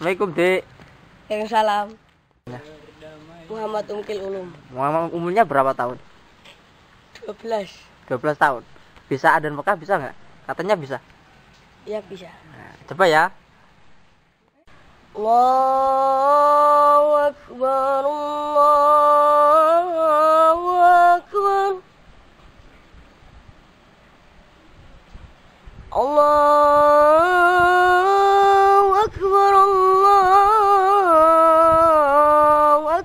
Assalamualaikum, Dek. Waalaikumsalam. Ya. Muhammad Ungkil Ulum. Muhammad umurnya berapa tahun? 12. 12 tahun. Bisa adzan Mekah bisa nggak? Katanya bisa. Ya bisa. Nah, coba ya. Allahu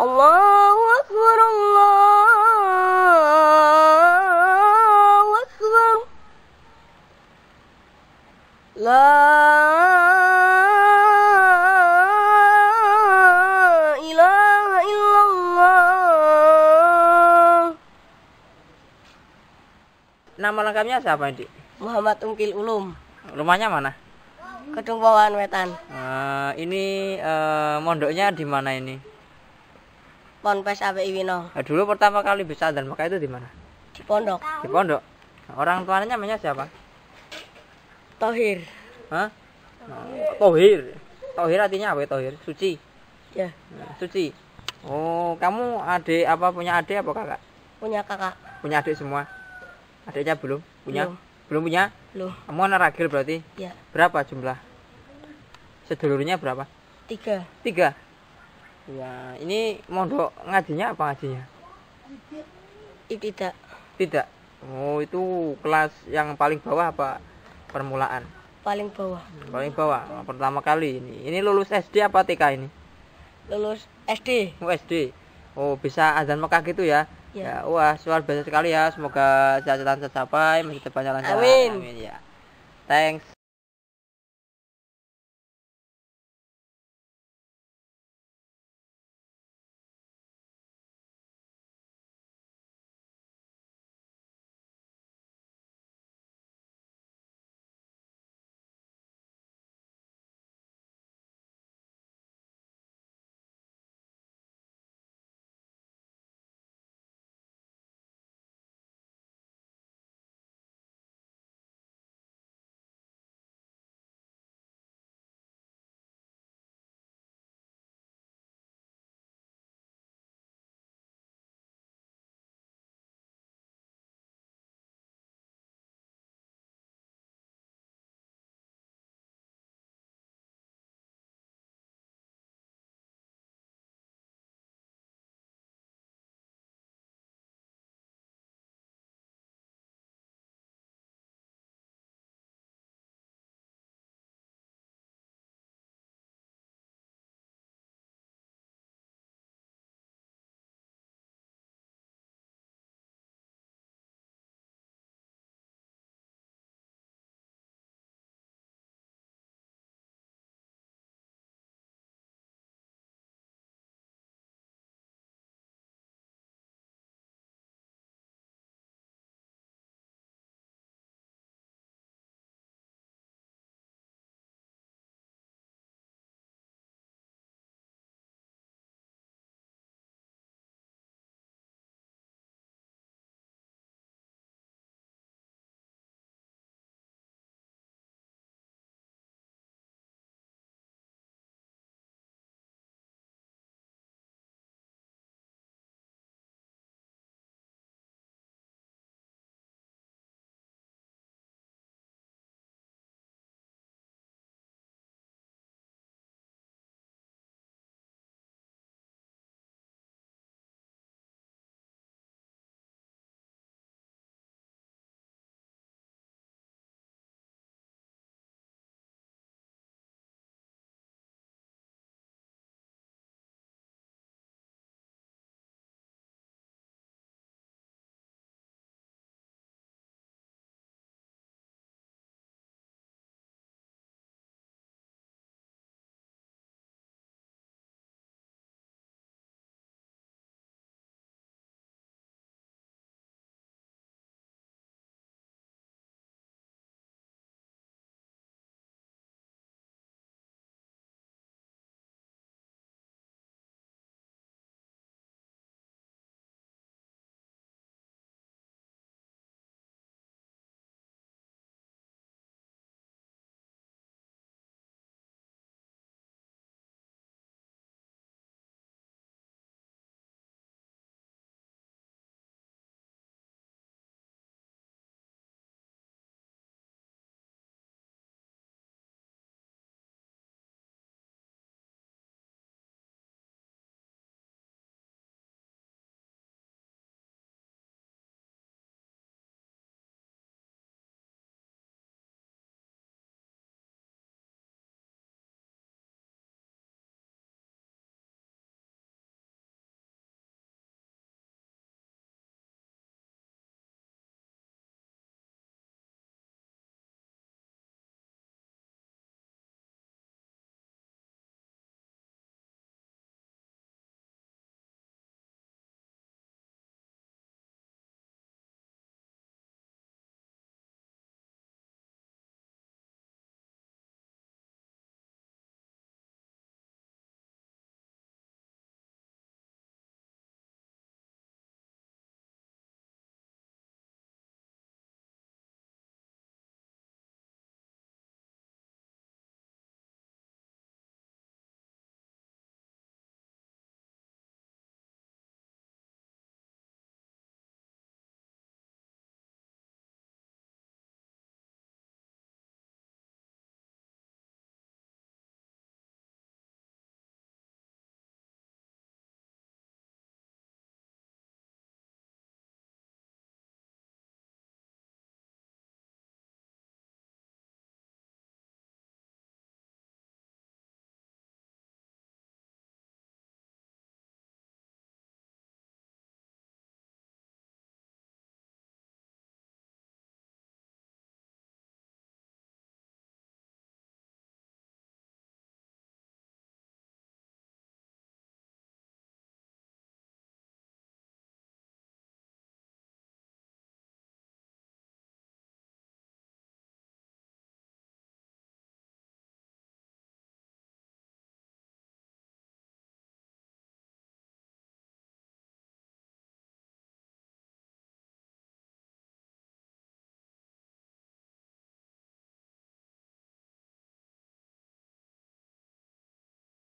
Allahu Akbar, Allahu Akbar. La ilaha illallah. Nama lengkapnya siapa, ini? Muhammad Ungkil Ulum. Rumahnya mana? Kedung Bawaan Wetan. Uh, ini uh, mondoknya di mana ini? Ponpes API Wino Eh, dulu pertama kali bisa adzan Mekah itu di mana? di Pondok Di pondok. Orang tuanya namanya siapa? Tohir Hah? Eh, Tohir. Tohir artinya apa? ya, Tohir, suci. ya Eh, Suci. Oh, kamu adik apa punya adik apa kakak? punya kakak Punya adik semua? Adiknya belum? Punya? Belum. Belum punya? lu Kamu anak ragil berarti? ya Berapa jumlah? Sedulurnya berapa? tiga Tiga. Ya, ini mondok ngajinya apa ngajinya? tidak Tidak. Oh, itu kelas yang paling bawah apa permulaan? paling bawah Paling bawah. Pertama kali ini. Ini lulus SD apa TK ini? lulus SD Oh, SD. Oh, bisa azan Mekah gitu ya? Ya. wah, luar biasa sekali ya. Semoga cita-cita tercapai, masih depannya lancar. Amin. Amin ya. Thanks.